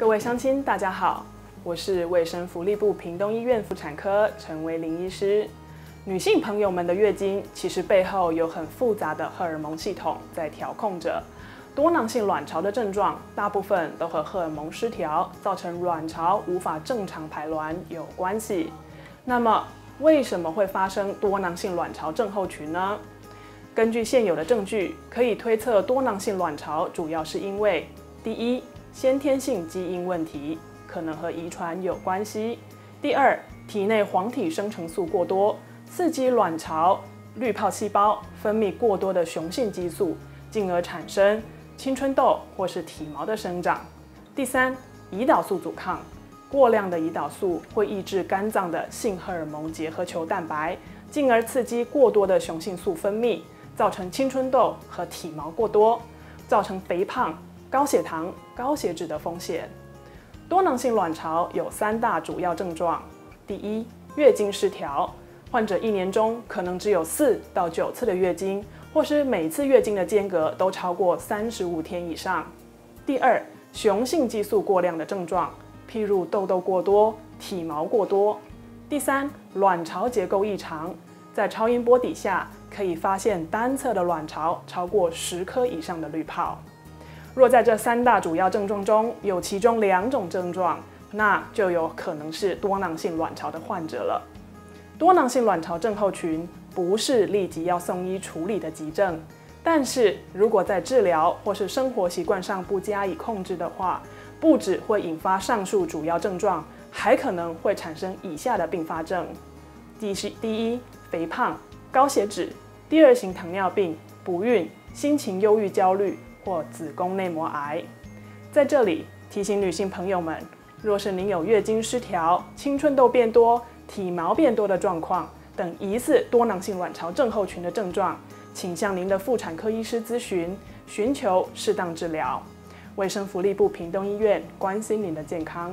各位乡亲，大家好，我是卫生福利部屏东医院妇产科陈维林医师。女性朋友们的月经其实背后有很复杂的荷尔蒙系统在调控着。多囊性卵巢的症状大部分都和荷尔蒙失调造成卵巢无法正常排卵有关系。那么，为什么会发生多囊性卵巢症候群呢？根据现有的证据，可以推测多囊性卵巢主要是因为第一，先天性基因问题，可能和遗传有关系；第二，体内黄体生成素过多，刺激卵巢滤泡细胞分泌过多的雄性激素，进而产生青春痘或是体毛的生长；第三，胰岛素阻抗，过量的胰岛素会抑制肝脏的性荷尔蒙结合球蛋白，进而刺激过多的雄性素分泌。造成青春痘和体毛过多，造成肥胖、高血糖、高血脂的风险。多囊性卵巢有三大主要症状：第一，月经失调，患者一年中可能只有四到九次的月经，或是每次月经的间隔都超过三十五天以上；第二，雄性激素过量的症状，譬如痘痘过多、体毛过多；第三，卵巢结构异常。在超音波底下可以发现单侧的卵巢超过十颗以上的滤泡。若在这三大主要症状中有其中两种症状，那就有可能是多囊性卵巢的患者了。多囊性卵巢症候群不是立即要送医处理的急症，但是如果在治疗或是生活习惯上不加以控制的话，不止会引发上述主要症状，还可能会产生以下的并发症。第是第一。肥胖、高血脂、第二型糖尿病、不孕、心情忧郁、焦虑或子宫内膜癌。在这里提醒女性朋友们，若是您有月经失调、青春痘变多、体毛变多的状况等疑似多囊性卵巢症候群的症状，请向您的妇产科医师咨询，寻求适当治疗。卫生福利部屏东医院关心您的健康。